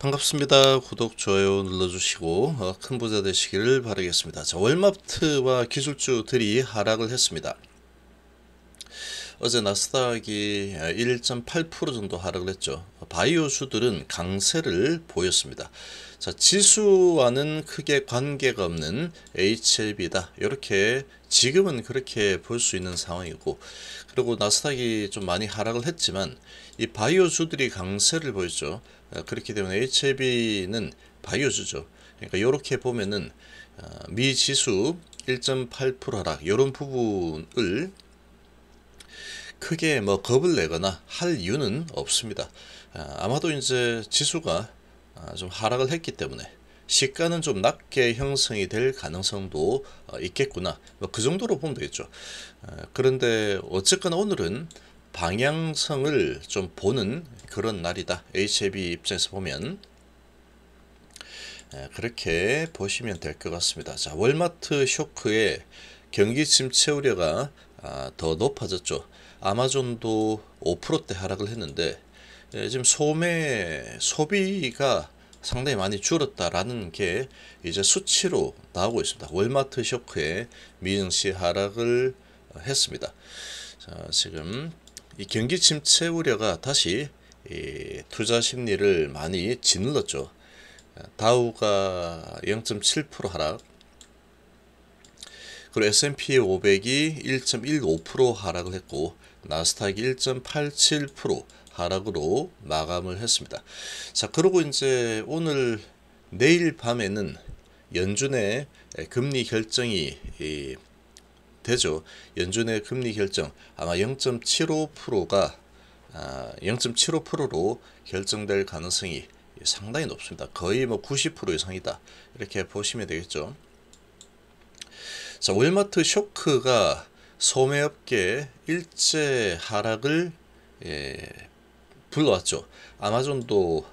반갑습니다. 구독, 좋아요 눌러주시고 어, 큰 부자 되시기를 바라겠습니다. 자, 월마트와 기술주들이 하락을 했습니다. 어제 나스닥이 1.8% 정도 하락을 했죠. 바이오주들은 강세를 보였습니다. 자, 지수와는 크게 관계가 없는 HLB다. 이렇게 지금은 그렇게 볼 수 있는 상황이고 그리고 나스닥이 좀 많이 하락을 했지만 이 바이오주들이 강세를 보였죠. 어, 그렇기 때문에 HLB는 바이오주죠. 그러니까 이렇게 보면은 어, 미 지수 1.8% 하락 이런 부분을 크게 뭐 겁을 내거나 할 이유는 없습니다. 어, 아마도 이제 지수가 좀 하락을 했기 때문에 시가는 좀 낮게 형성이 될 가능성도 있겠구나. 뭐 그 정도로 보면 되겠죠. 그런데 어쨌거나 오늘은 방향성을 좀 보는 그런 날이다. HAB 입장에서 보면 그렇게 보시면 될 것 같습니다. 자, 월마트 쇼크의 경기 침체 우려가 아, 더 높아졌죠. 아마존도 5%대 하락을 했는데 지금 소매 소비가 상당히 많이 줄었다라는 게 이제 수치로 나오고 있습니다. 월마트 쇼크의 미증시 하락을 했습니다. 자, 지금 이 경기 침체 우려가 다시 투자 심리를 많이 짓눌렀죠. 다우가 0.7% 하락, 그리고 S&P 500이 1.15% 하락을 했고 나스닥이 1.87% 하락으로 마감을 했습니다. 자, 그리고 이제 오늘 내일 밤에는 연준의 금리 결정이 되죠. 연준의 금리 결정 아마 0.75%가 아, 0.75%로 결정될 가능성이 상당히 높습니다. 거의 뭐 90% 이상이다. 이렇게 보시면 되겠죠. 자, 월마트 쇼크가 소매업계 일제 하락을 예, 불러왔죠. 아마존도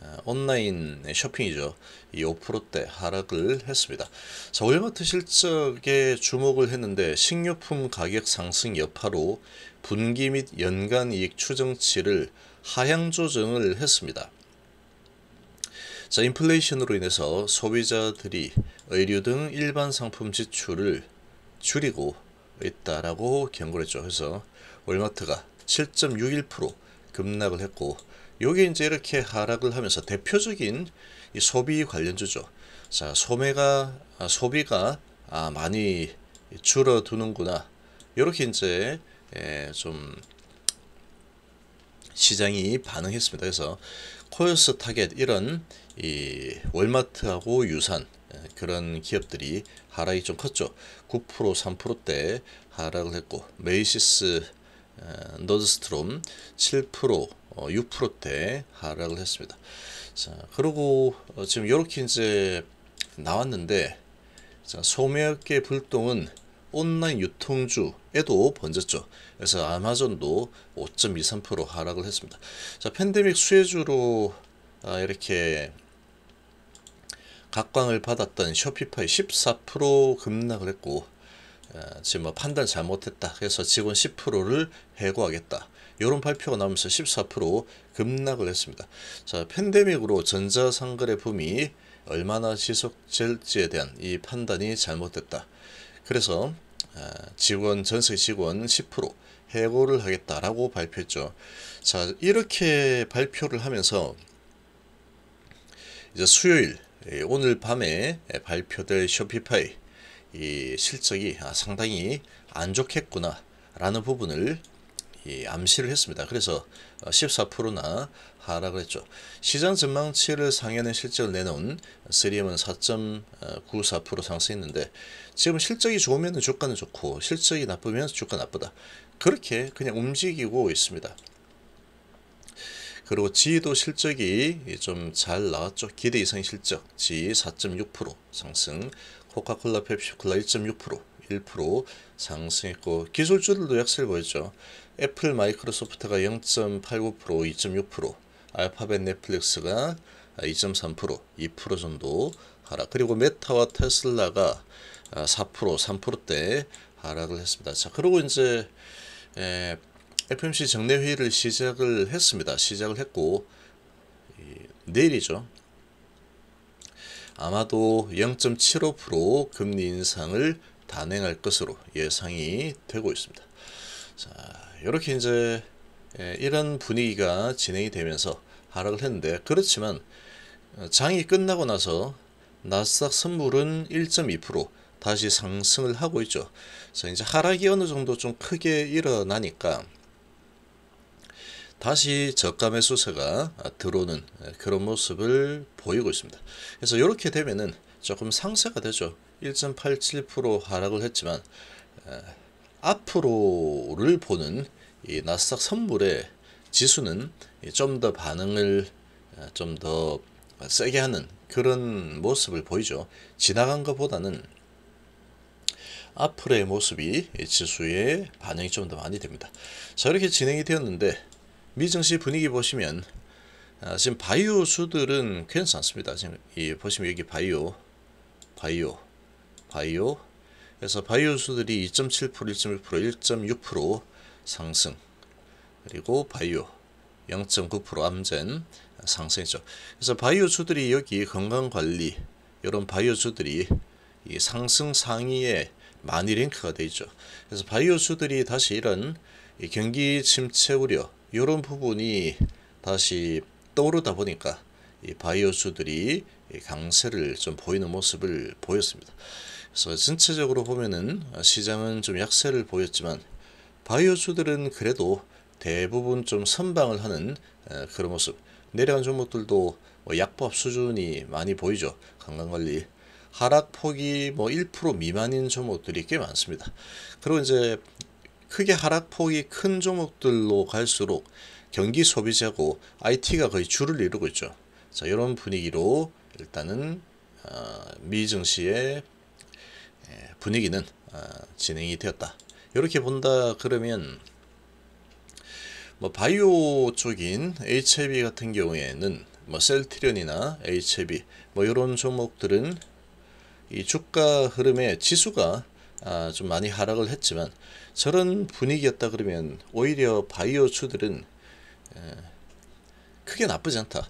어, 온라인 쇼핑이죠. 이 5%대 하락을 했습니다. 자, 월마트 실적에 주목을 했는데 식료품 가격 상승 여파로 분기 및 연간 이익 추정치를 하향 조정을 했습니다. 자, 인플레이션으로 인해서 소비자들이 의류 등 일반 상품 지출을 줄이고 있다라고 경고를 했죠. 그래서 월마트가 7.61% 급락을 했고 요게 이제 이렇게 하락을 하면서 대표적인 이 소비 관련주죠. 자, 소매가 아, 소비가 아, 많이 줄어드는구나. 이렇게 이제 예, 좀 시장이 반응했습니다. 그래서 콜스 타겟 이런 이 월마트하고 유사한 예, 그런 기업들이 하락이 좀 컸죠. 9% 3%대 하락을 했고 메이시스 노드스트롬 7% 6%대 하락을 했습니다. 자, 그리고 어, 지금 이렇게 이제 나왔는데 자, 소매업계 불똥은 온라인 유통주에도 번졌죠. 그래서 아마존도 5.23% 하락을 했습니다. 자, 팬데믹 수혜주로 아, 이렇게 각광을 받았던 쇼피파이 14% 급락을 했고 아, 지금 뭐 판단 잘못했다. 그래서 직원 10%를 해고하겠다. 이런 발표가 나오면서 14% 급락을 했습니다. 자, 팬데믹으로 전자상거래 붐이 얼마나 지속될지에 대한 이 판단이 잘못됐다. 그래서 아, 직원 전세 직원 10% 해고를 하겠다라고 발표했죠. 자, 이렇게 발표를 하면서 이제 수요일 예, 오늘 밤에 발표될 쇼피파이 이 실적이 아, 상당히 안 좋겠구나 라는 부분을 암시를 했습니다. 그래서 14%나 하락을 했죠. 시장 전망치를 상회하는 실적을 내놓은 3M은 4.94% 상승했는데 지금 실적이 좋으면 주가는 좋고 실적이 나쁘면 주가 나쁘다. 그렇게 그냥 움직이고 있습니다. 그리고 지도 실적이 좀 잘 나왔죠. 기대 이상 실적 지 4.6% 상승, 코카콜라 펩시콜라 1.6% 1% 상승했고 기술주들도 약세를 보였죠. 애플 마이크로소프트가 0.89% 2.6% 알파벳 넷플릭스가 2.3% 2% 정도 하락 그리고 메타와 테슬라가 4% 3%대 하락을 했습니다. 자 그리고 이제 에, FMC 정례 회의를 시작을 했습니다. 시작을 했고 내일이죠. 아마도 0.75% 금리 인상을 단행할 것으로 예상이 되고 있습니다. 자, 이렇게 이제 예, 이런 분위기가 진행이 되면서 하락을 했는데 그렇지만 장이 끝나고 나서 나스닥 선물은 1.2% 다시 상승을 하고 있죠. 그래서 이제 하락이 어느 정도 좀 크게 일어나니까 다시 저가 매수세가 들어오는 그런 모습을 보이고 있습니다. 그래서 이렇게 되면은 조금 상세가 되죠. 1.87% 하락을 했지만 앞으로를 보는 이 나스닥 선물의 지수는 좀 더 반응을 좀 더 세게 하는 그런 모습을 보이죠. 지나간 것보다는 앞으로의 모습이 지수에 반영이 좀 더 많이 됩니다. 자 이렇게 진행이 되었는데 미증시 분위기 보시면 아, 지금 바이오 수들은 괜찮습니다. 지금 이 보시면 여기 바이오, 바이오, 바이오. 그래서 바이오 수들이 2.7%, 1.1%, 1.6% 상승. 그리고 바이오 0.9% 암젠 상승이죠. 그래서 바이오 수들이 여기 건강 관리 이런 바이오 수들이 이 상승 상위에 많이 링크가 되어 있죠. 그래서 바이오 수들이 다시 이런 경기 침체 우려 이런 부분이 다시 떠오르다 보니까 이 바이오수들이 강세를 좀 보이는 모습을 보였습니다. 그래서 전체적으로 보면은 시장은 좀 약세를 보였지만 바이오수들은 그래도 대부분 좀 선방을 하는 그런 모습. 내려간 종목들도 뭐 약법 수준이 많이 보이죠. 건강관리. 하락폭이 뭐 1% 미만인 종목들이 꽤 많습니다. 그리고 이제 크게 하락폭이 큰 종목들로 갈수록 경기 소비자고 IT가 거의 줄을 이루고 있죠. 자, 이런 분위기로 일단은 어, 미 증시의 분위기는 어, 진행이 되었다. 이렇게 본다 그러면 뭐 바이오 쪽인 HIB 같은 경우에는 뭐 셀트리온이나 HIB 뭐 이런 종목들은 이 주가 흐름에 지수가 아, 좀 많이 하락을 했지만 저런 분위기였다 그러면 오히려 바이오주들은 크게 나쁘지 않다.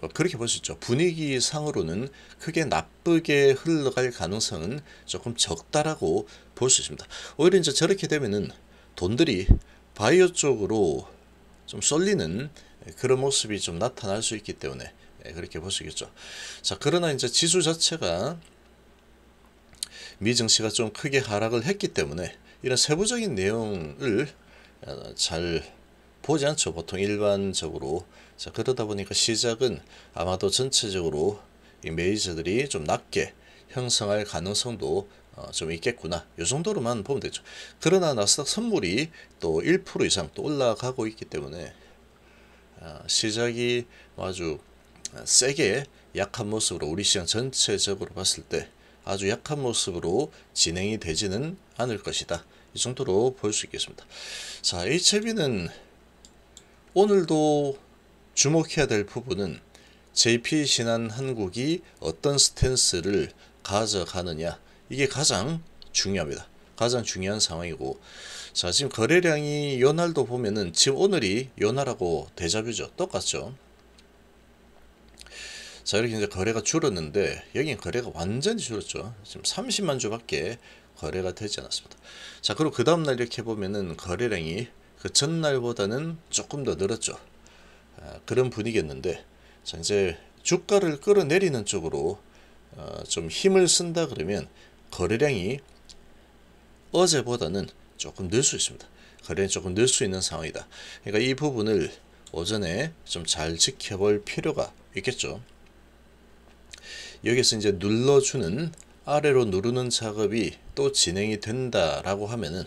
뭐 그렇게 볼 수 있죠. 분위기 상으로는 크게 나쁘게 흘러갈 가능성은 조금 적다라고 볼 수 있습니다. 오히려 이제 저렇게 되면은 돈들이 바이오 쪽으로 좀 쏠리는 그런 모습이 좀 나타날 수 있기 때문에 그렇게 볼 수 있겠죠. 자, 그러나 이제 지수 자체가 미 증시가 좀 크게 하락을 했기 때문에 이런 세부적인 내용을 어, 잘 보지 않죠. 보통 일반적으로. 자, 그러다 보니까 시작은 아마도 전체적으로 이 메이저들이 좀 낮게 형성할 가능성도 어, 좀 있겠구나. 이 정도로만 보면 되죠. 그러나 나스닥 선물이 또 1% 이상 또 올라가고 있기 때문에 어, 시작이 아주 세게 약한 모습으로 우리 시장 전체적으로 봤을 때 아주 약한 모습으로 진행이 되지는 않을 것이다. 이 정도로 볼 수 있겠습니다. 자, HB는 오늘도 주목해야 될 부분은 JP 신한 한국이 어떤 스탠스를 가져가느냐 이게 가장 중요합니다. 가장 중요한 상황이고 자 지금 거래량이 연날도 보면은 지금 오늘이 연날하고 대자뷰죠 똑같죠 자 이렇게 이제 거래가 줄었는데 여기는 거래가 완전히 줄었죠. 지금 30만 주밖에 거래가 되지 않았습니다. 자 그리고 그 다음날 이렇게 보면은 거래량이 그 전날보다는 조금 더 늘었죠. 아, 그런 분위기였는데 자 이제 주가를 끌어내리는 쪽으로 어, 좀 힘을 쓴다 그러면 거래량이 어제보다는 조금 늘 수 있습니다. 거래량이 조금 늘 수 있는 상황이다. 그러니까 이 부분을 오전에 좀 잘 지켜볼 필요가 있겠죠. 여기서 이제 눌러주는 아래로 누르는 작업이 또 진행이 된다라고 하면은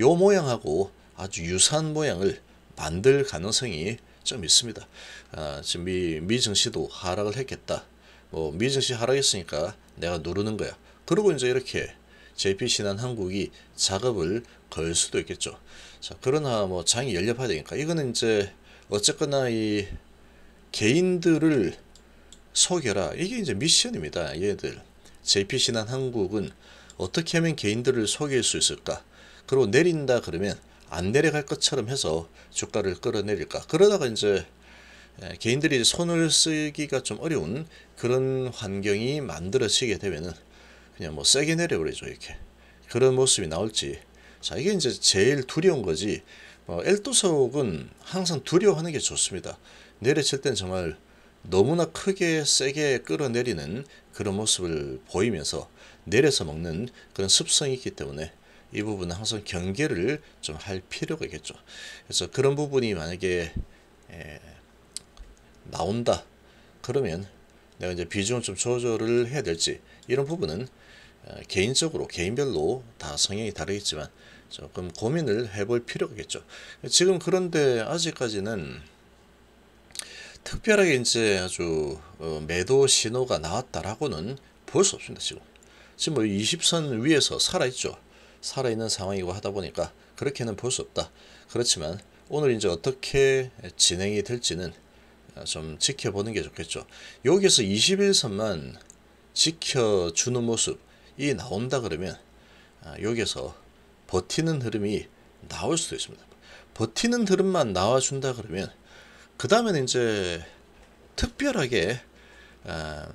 요 모양하고 아주 유사한 모양을 만들 가능성이 좀 있습니다. 아, 지금 미, 미증시도 하락을 했겠다. 뭐 미증시 하락했으니까 내가 누르는 거야. 그리고 이제 이렇게 JP 신한 한국이 작업을 걸 수도 있겠죠. 자, 그러나 뭐 장이 열려봐야 되니까 이거는 이제 어쨌거나 이 개인들을 속여라. 이게 이제 미션입니다. 얘들. JP신한 한국은 어떻게 하면 개인들을 속일 수 있을까? 그리고 내린다 그러면 안 내려갈 것처럼 해서 주가를 끌어내릴까? 그러다가 이제 에, 개인들이 손을 쓰기가 좀 어려운 그런 환경이 만들어지게 되면은 그냥 뭐 세게 내려버리죠 이렇게 그런 모습이 나올지 자 이게 이제 제일 두려운 거지 뭐 엘도석은 항상 두려워하는 게 좋습니다 내려칠 땐 정말 너무나 크게 세게 끌어내리는 그런 모습을 보이면서 내려서 먹는 그런 습성이 있기 때문에 이 부분은 항상 경계를 좀 할 필요가 있겠죠. 그래서 그런 부분이 만약에 에, 나온다 그러면 내가 이제 비중을 좀 조절을 해야 될지 이런 부분은 어, 개인적으로 개인별로 다 성향이 다르겠지만 조금 고민을 해볼 필요가 있겠죠. 지금 그런데 아직까지는 특별하게 이제 아주 어, 매도 신호가 나왔다라고는 볼 수 없습니다. 지금 지금 뭐 20선 위에서 살아 있죠. 살아 있는 상황이고 하다 보니까 그렇게는 볼 수 없다. 그렇지만 오늘 이제 어떻게 진행이 될지는 좀 지켜보는 게 좋겠죠. 여기서 21선만 지켜주는 모습이 나온다 그러면 아, 여기서 버티는 흐름이 나올 수도 있습니다. 버티는 흐름만 나와준다 그러면 그 다음에는 이제 특별하게 아,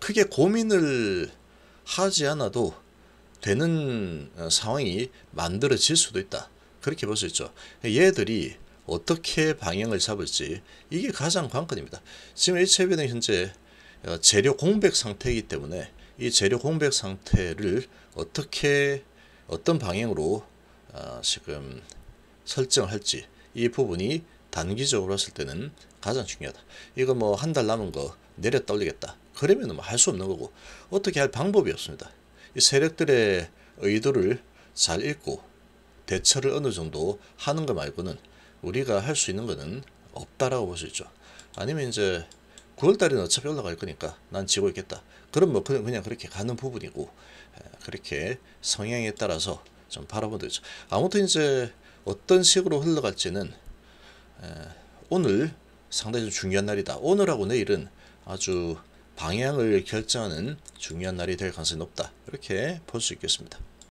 크게 고민을 하지 않아도 되는 어, 상황이 만들어질 수도 있다. 그렇게 볼 수 있죠. 얘들이 어떻게 방향을 잡을지 이게 가장 관건입니다. 지금 HIV는 현재 어, 재료 공백 상태이기 때문에 이 재료 공백 상태를 어떻게 어떤 방향으로 어, 지금 설정할지 이 부분이 단기적으로 봤을 때는 가장 중요하다. 이거 뭐 한 달 남은 거 내려 떨리겠다. 그러면 뭐 할 수 없는 거고 어떻게 할 방법이 없습니다. 이 세력들의 의도를 잘 읽고 대처를 어느 정도 하는 거 말고는 우리가 할 수 있는 거는 없다라고 볼 수 있죠. 아니면 이제 9월달에는 어차피 올라갈 거니까 난 지고 있겠다. 그럼 뭐 그냥, 그냥 그렇게 가는 부분이고 그렇게 성향에 따라서 좀 바라보면 되죠. 아무튼 이제 어떤 식으로 흘러갈지는 오늘 상당히 중요한 날이다. 오늘하고 내일은 아주 방향을 결정하는 중요한 날이 될 가능성이 높다. 이렇게 볼 수 있겠습니다.